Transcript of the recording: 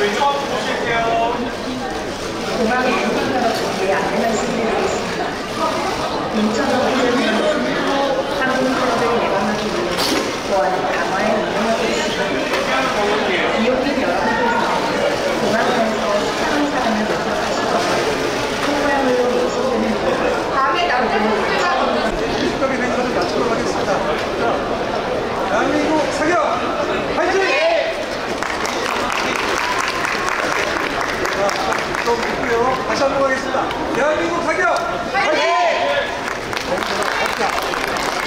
왼쪽 한번 보실게요. 공항에 도착하는 중에 안내말씀드리겠습니다. 인천으로 다시 한번 가겠습니다. 대한민국 사격! 파이팅! 파이팅!